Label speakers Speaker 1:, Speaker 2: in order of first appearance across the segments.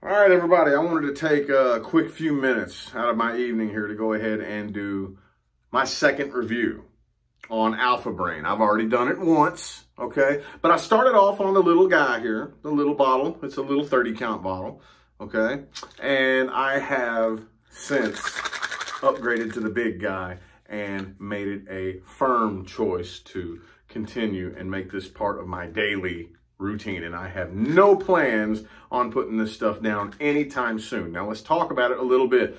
Speaker 1: All right, everybody, I wanted to take a quick few minutes out of my evening here to go ahead and do my second review on Alpha Brain. I've already done it once, okay? But I started off on the little guy here, the little bottle. It's a little 30 count bottle, okay? And I have since upgraded to the big guy and made it a firm choice to continue and make this part of my daily routine and I have no plans on putting this stuff down anytime soon. Now let's talk about it a little bit.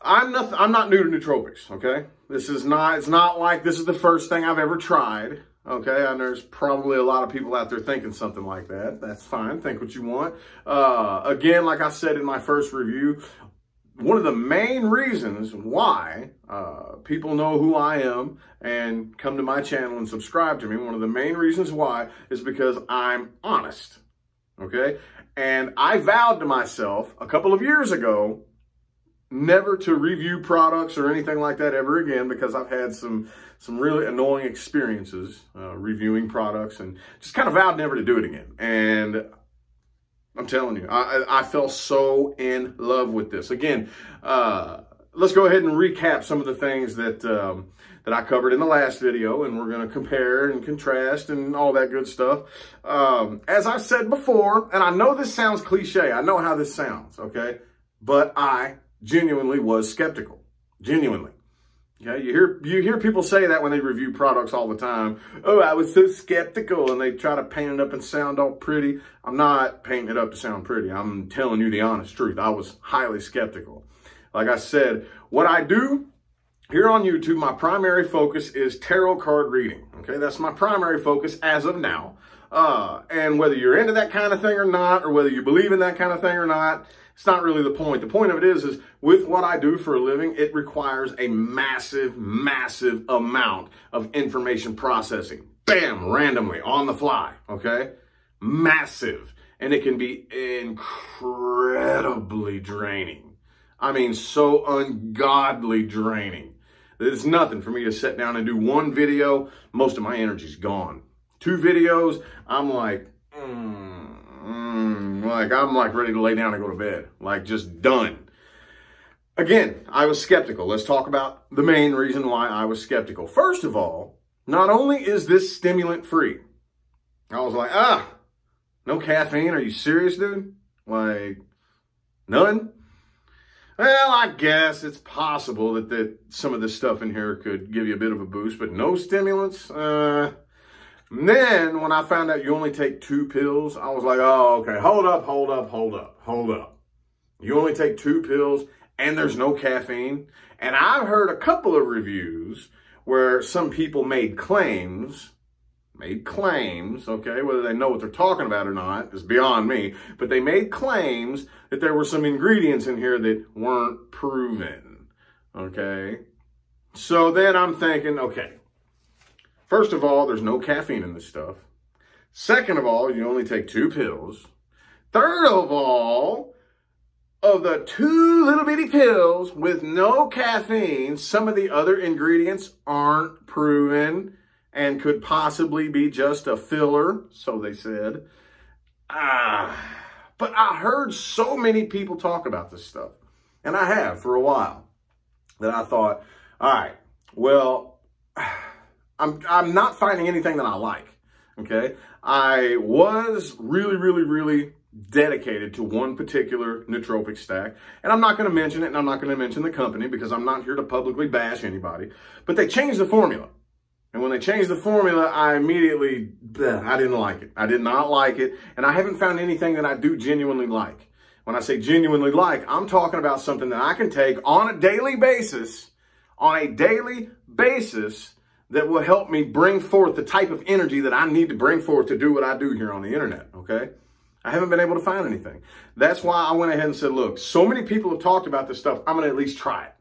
Speaker 1: I'm not I'm not new to nootropics, okay? This is not it's not like this is the first thing I've ever tried. Okay, and there's probably a lot of people out there thinking something like that. That's fine. Think what you want. Uh, again, like I said in my first review, one of the main reasons why uh, people know who I am and come to my channel and subscribe to me, one of the main reasons why is because I'm honest. Okay? And I vowed to myself a couple of years ago never to review products or anything like that ever again because I've had some some really annoying experiences uh, reviewing products and just kind of vowed never to do it again. And I'm telling you, I, I fell so in love with this. Again, uh, let's go ahead and recap some of the things that um, that I covered in the last video, and we're going to compare and contrast and all that good stuff. Um, as I said before, and I know this sounds cliche, I know how this sounds, okay? But I genuinely was skeptical, genuinely. Yeah, you hear you hear people say that when they review products all the time. Oh, I was so skeptical, and they try to paint it up and sound all pretty. I'm not painting it up to sound pretty. I'm telling you the honest truth. I was highly skeptical. Like I said, what I do here on YouTube, my primary focus is tarot card reading. Okay, that's my primary focus as of now. Uh, and whether you're into that kind of thing or not, or whether you believe in that kind of thing or not, it's not really the point. The point of it is, is with what I do for a living, it requires a massive, massive amount of information processing. Bam, randomly, on the fly, okay? Massive. And it can be incredibly draining. I mean, so ungodly draining. It's nothing for me to sit down and do one video. Most of my energy's gone. Two videos, I'm like, like I'm like ready to lay down and go to bed. Like just done. Again, I was skeptical. Let's talk about the main reason why I was skeptical. First of all, not only is this stimulant free, I was like, ah, no caffeine. Are you serious, dude? Like, none? Well, I guess it's possible that, that some of this stuff in here could give you a bit of a boost, but no stimulants? Uh, and then when I found out you only take two pills, I was like, oh, okay, hold up, hold up, hold up, hold up. You only take two pills and there's no caffeine. And I've heard a couple of reviews where some people made claims, made claims, okay, whether they know what they're talking about or not is beyond me, but they made claims that there were some ingredients in here that weren't proven, okay? So then I'm thinking, okay, First of all, there's no caffeine in this stuff. Second of all, you only take two pills. Third of all, of the two little bitty pills with no caffeine, some of the other ingredients aren't proven and could possibly be just a filler, so they said. Ah, but I heard so many people talk about this stuff, and I have for a while, that I thought, all right, well, I'm, I'm not finding anything that I like. Okay. I was really, really, really dedicated to one particular nootropic stack. And I'm not going to mention it and I'm not going to mention the company because I'm not here to publicly bash anybody. But they changed the formula. And when they changed the formula, I immediately, bleh, I didn't like it. I did not like it. And I haven't found anything that I do genuinely like. When I say genuinely like, I'm talking about something that I can take on a daily basis, on a daily basis, that will help me bring forth the type of energy that I need to bring forth to do what I do here on the internet, okay? I haven't been able to find anything. That's why I went ahead and said, look, so many people have talked about this stuff, I'm going to at least try it,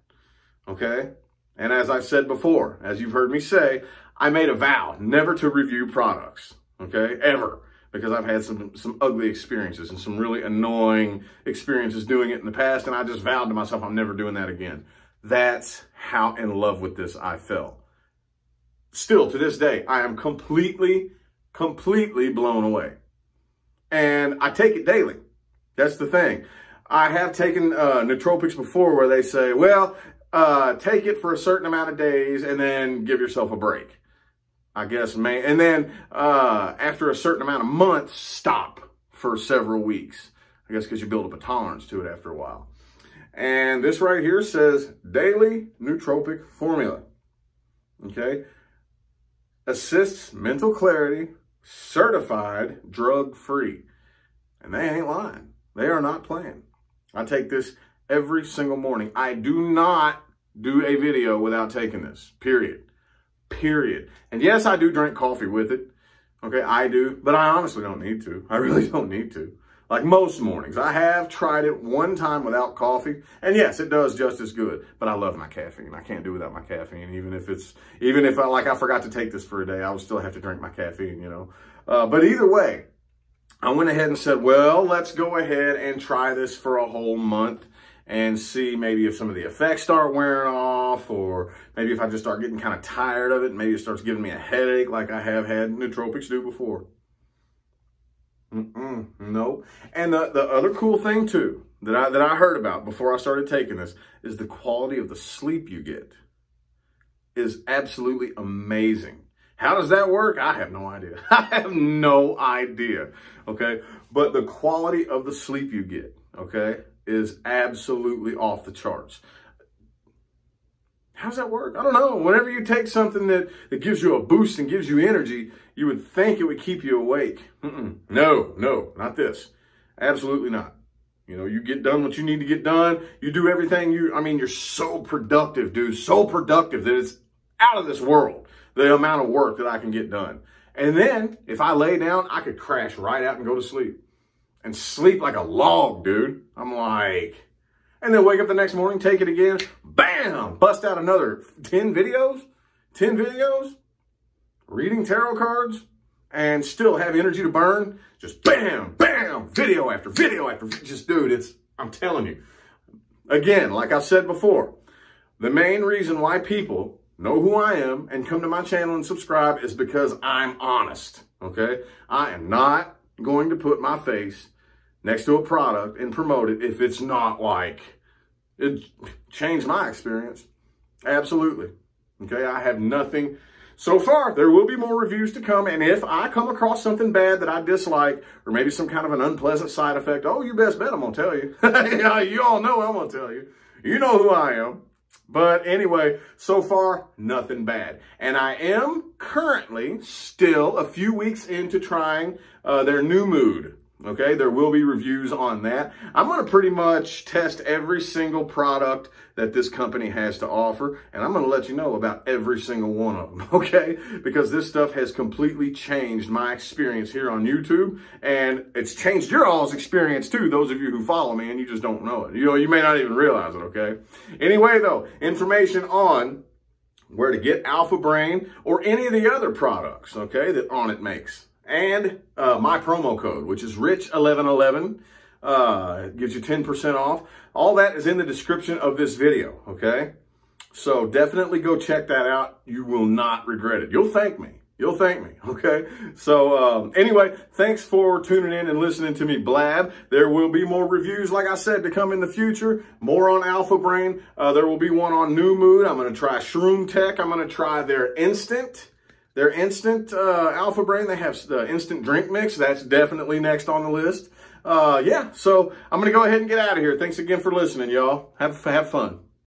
Speaker 1: okay? And as I've said before, as you've heard me say, I made a vow never to review products, okay, ever, because I've had some, some ugly experiences and some really annoying experiences doing it in the past, and I just vowed to myself I'm never doing that again. That's how in love with this I fell still to this day, I am completely, completely blown away. And I take it daily. That's the thing. I have taken uh, nootropics before where they say, well, uh, take it for a certain amount of days and then give yourself a break. I guess, man. And then uh, after a certain amount of months, stop for several weeks. I guess because you build up a tolerance to it after a while. And this right here says daily nootropic formula. Okay. Assists mental clarity, certified drug free. And they ain't lying. They are not playing. I take this every single morning. I do not do a video without taking this, period. Period. And yes, I do drink coffee with it. Okay, I do, but I honestly don't need to. I really don't need to. Like most mornings, I have tried it one time without coffee, and yes, it does just as good. But I love my caffeine. I can't do without my caffeine, even if it's even if I like I forgot to take this for a day, I would still have to drink my caffeine. You know, uh, but either way, I went ahead and said, well, let's go ahead and try this for a whole month and see maybe if some of the effects start wearing off or maybe if I just start getting kind of tired of it, maybe it starts giving me a headache like I have had nootropics do before. Mm-mm, no. And the, the other cool thing too that I, that I heard about before I started taking this is the quality of the sleep you get is absolutely amazing. How does that work? I have no idea. I have no idea. Okay. But the quality of the sleep you get, okay, is absolutely off the charts. How does that work? I don't know. Whenever you take something that, that gives you a boost and gives you energy, you would think it would keep you awake. Mm-mm. No, no, not this. Absolutely not. You know, you get done what you need to get done. You do everything you, I mean, you're so productive, dude. So productive that it's out of this world, the amount of work that I can get done. And then if I lay down, I could crash right out and go to sleep and sleep like a log, dude. I'm like, and then wake up the next morning, take it again, bam, bust out another 10 videos, 10 videos, reading tarot cards, and still have energy to burn. Just bam, bam, video after video after, just dude, it's, I'm telling you. Again, like I said before, the main reason why people know who I am and come to my channel and subscribe is because I'm honest, okay? I am not going to put my face next to a product and promote it if it's not like it changed my experience. Absolutely. Okay, I have nothing so far. There will be more reviews to come, and if I come across something bad that I dislike, or maybe some kind of an unpleasant side effect, oh, you best bet I'm gonna tell you. you all know I'm gonna tell you. You know who I am. But anyway, so far, nothing bad. And I am currently still a few weeks into trying uh, their new mood. Okay, there will be reviews on that. I'm going to pretty much test every single product that this company has to offer, and I'm going to let you know about every single one of them, okay? Because this stuff has completely changed my experience here on YouTube, and it's changed your all's experience too, those of you who follow me, and you just don't know it. You know, you may not even realize it, okay? Anyway, though, information on where to get Alpha Brain or any of the other products, okay, that Onnit makes and uh, my promo code, which is rich1111. Uh, gives you 10% off. All that is in the description of this video, okay? So definitely go check that out. You will not regret it. You'll thank me. You'll thank me, okay? So um, anyway, thanks for tuning in and listening to me blab. There will be more reviews, like I said, to come in the future. More on Alpha Brain. Uh, there will be one on New Mood. I'm going to try Shroom Tech. I'm going to try their Instant. Their instant uh, Alpha Brain, they have the instant drink mix. That's definitely next on the list. Uh, yeah, so I'm going to go ahead and get out of here. Thanks again for listening, y'all. Have, have fun.